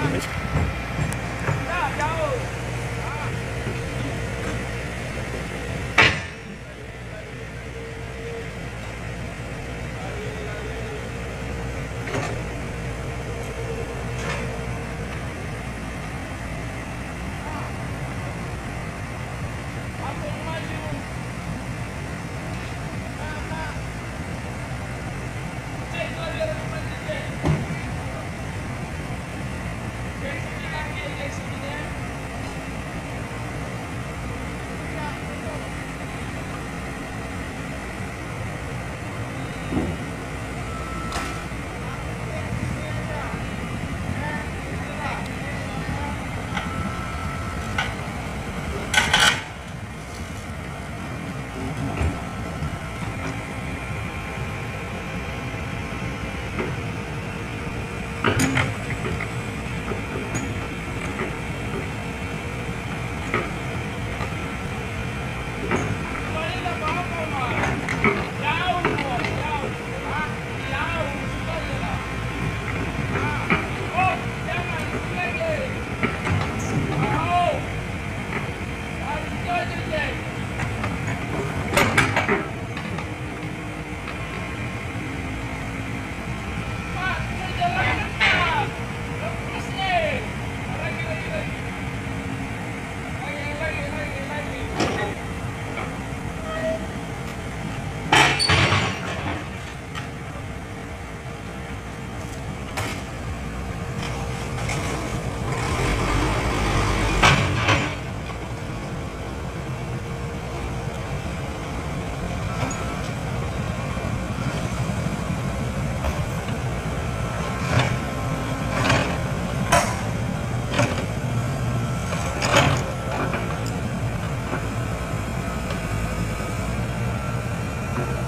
Thank you. Go, go, go, Yeah.